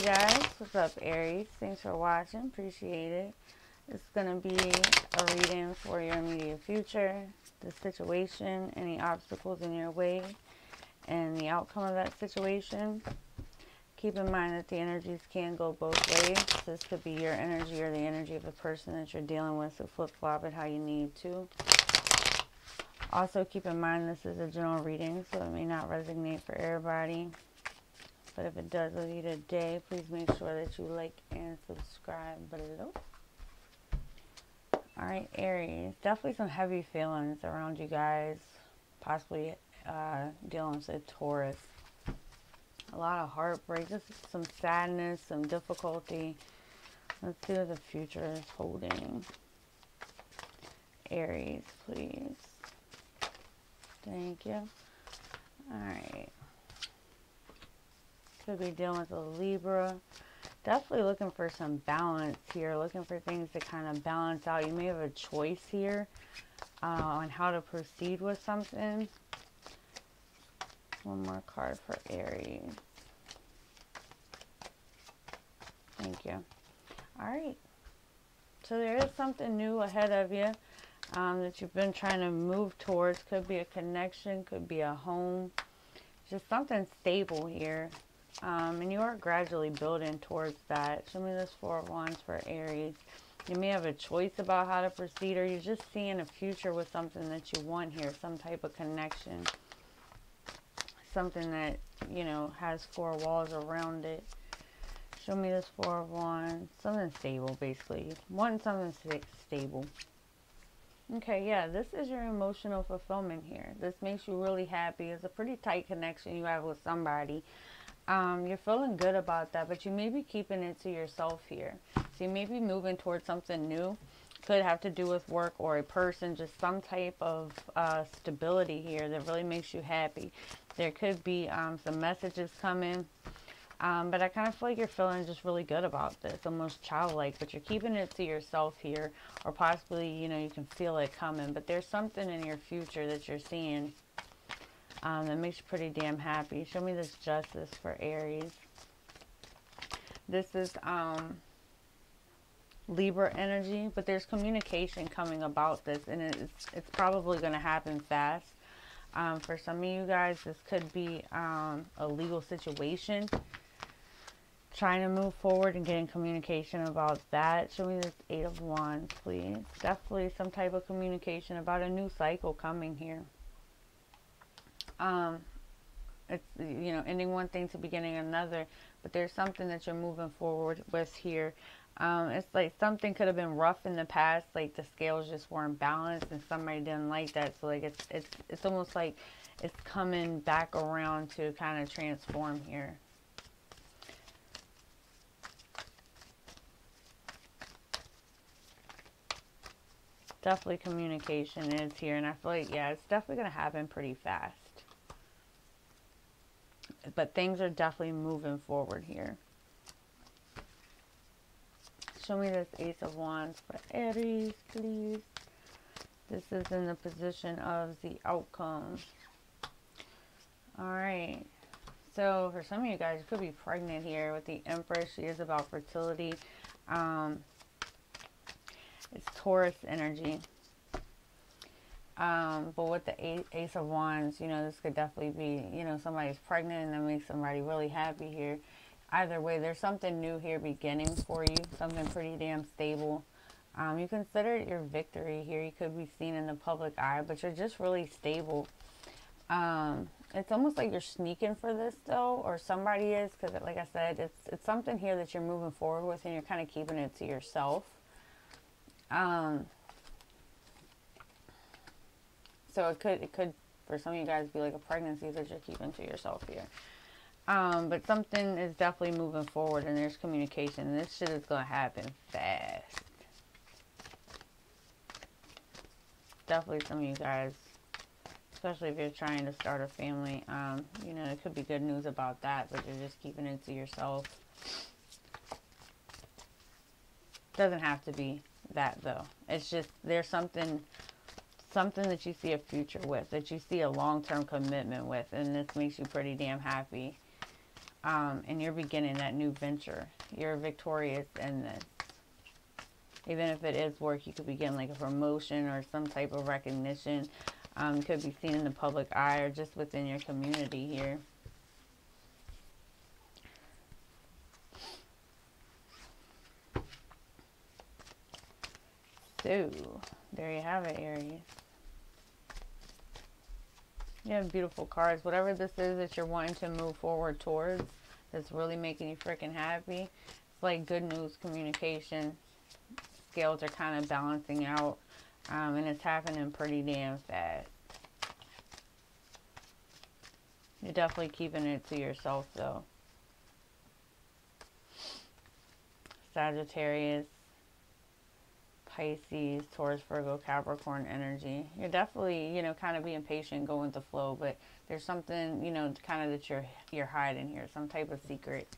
you guys? What's up, Aries? Thanks for watching. Appreciate it. It's going to be a reading for your immediate future, the situation, any obstacles in your way, and the outcome of that situation. Keep in mind that the energies can go both ways. This could be your energy or the energy of the person that you're dealing with, so flip-flop it how you need to. Also, keep in mind this is a general reading, so it may not resonate for everybody. But if it does with you today, please make sure that you like and subscribe below. Alright, Aries. Definitely some heavy feelings around you guys. Possibly uh, dealing with a Taurus. A lot of heartbreak. Just some sadness, some difficulty. Let's see what the future is holding. Aries, please. Thank you. Alright. Could be dealing with a Libra. Definitely looking for some balance here. Looking for things to kind of balance out. You may have a choice here uh, on how to proceed with something. One more card for Aries. Thank you. All right. So there is something new ahead of you um, that you've been trying to move towards. Could be a connection, could be a home. Just something stable here. Um, and you are gradually building towards that. Show me this Four of Wands for Aries. You may have a choice about how to proceed or you're just seeing a future with something that you want here. Some type of connection. Something that, you know, has four walls around it. Show me this Four of Wands. Something stable, basically. Want something stable. Okay, yeah, this is your emotional fulfillment here. This makes you really happy. It's a pretty tight connection you have with somebody. Um, you're feeling good about that, but you may be keeping it to yourself here. So you may be moving towards something new. Could have to do with work or a person, just some type of uh, stability here that really makes you happy. There could be um, some messages coming. Um, but I kind of feel like you're feeling just really good about this, almost childlike, but you're keeping it to yourself here, or possibly, you know, you can feel it coming, but there's something in your future that you're seeing um, that makes you pretty damn happy. Show me this justice for Aries. This is um, Libra energy, but there's communication coming about this, and it's, it's probably going to happen fast. Um, for some of you guys, this could be um, a legal situation. Trying to move forward and getting communication about that. Show me this Eight of Wands, please. Definitely some type of communication about a new cycle coming here um, it's you know ending one thing to beginning another but there's something that you're moving forward with here. Um, it's like something could have been rough in the past like the scales just weren't balanced and somebody didn't like that. So like it's it's it's almost like it's coming back around to kind of transform here. Definitely communication is here and I feel like yeah it's definitely going to happen pretty fast but things are definitely moving forward here. Show me this Ace of Wands for Aries, please. This is in the position of the outcome. Alright. So, for some of you guys, you could be pregnant here with the Empress. She is about fertility. Um, it's Taurus energy. Um, but with the Ace of Wands, you know, this could definitely be, you know, somebody's pregnant and that makes somebody really happy here. Either way, there's something new here beginning for you, something pretty damn stable. Um, you consider it your victory here. You could be seen in the public eye, but you're just really stable. Um, it's almost like you're sneaking for this though, or somebody is, because like I said, it's it's something here that you're moving forward with, and you're kind of keeping it to yourself. Um, so it could, it could, for some of you guys, be like a pregnancy that you're keeping to yourself here. Um, but something is definitely moving forward and there's communication. And this shit is going to happen fast. Definitely some of you guys, especially if you're trying to start a family, um, you know, it could be good news about that, but you're just keeping it to yourself. Doesn't have to be that though. It's just, there's something something that you see a future with, that you see a long-term commitment with, and this makes you pretty damn happy. um, and you're beginning that new venture. You're victorious in this. Even if it is work, you could be getting like a promotion or some type of recognition. Um, could be seen in the public eye or just within your community here. So, there you have it, Aries. You have beautiful cards. Whatever this is that you're wanting to move forward towards that's really making you freaking happy. It's like good news communication. Scales are kind of balancing out. Um, and it's happening pretty damn fast. You're definitely keeping it to yourself though. Sagittarius. Pisces, Taurus, Virgo, Capricorn energy. You're definitely, you know, kind of being patient, going with the flow, but there's something, you know, kind of that you're you're hiding here, some type of secret,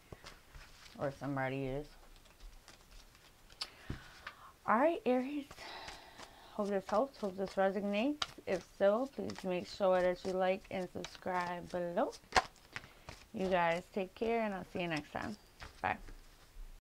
or somebody is. All right, Aries. Hope this helps. Hope this resonates. If so, please make sure that you like and subscribe below. You guys take care, and I'll see you next time. Bye.